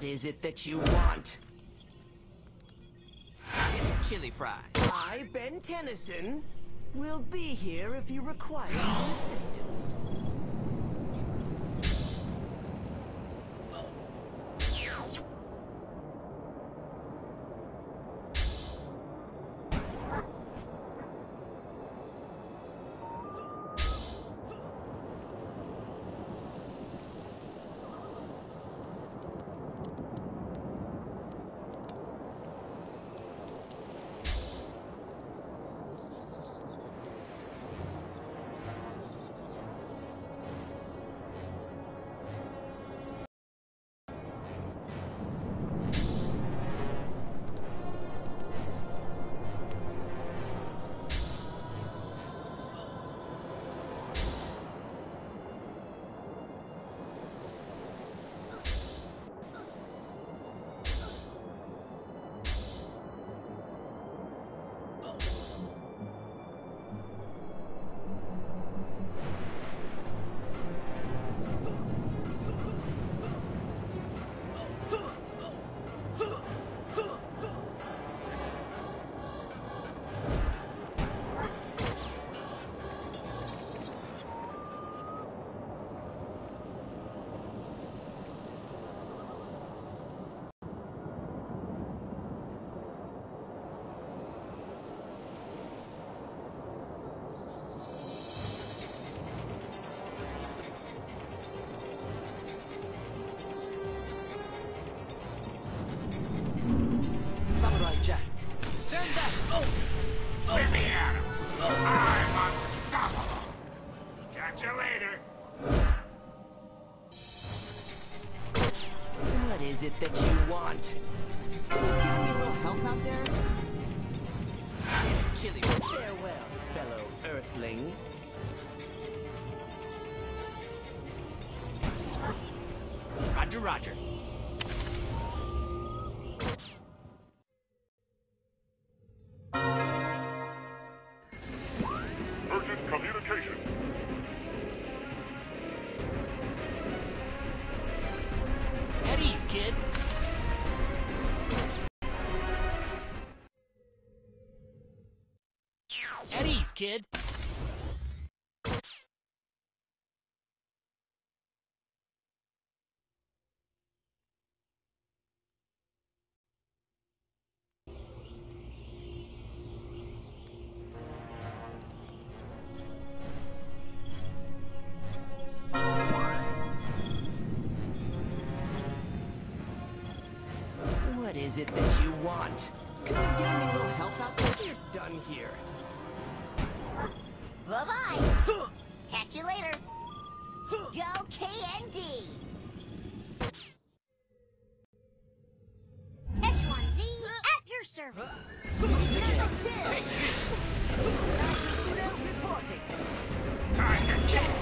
What is it that you want? It's chili fry. I, Ben Tennyson, will be here if you require assistance. Is it that you want? Can you give me a little help out there? It's chili fry. Farewell, fellow Earthling. Roger, roger. At ease, kid. What is it that you want? Could help out? You're done here. Bye-bye. Catch you later. Go KND. Echelon at your service. Take this. Time to get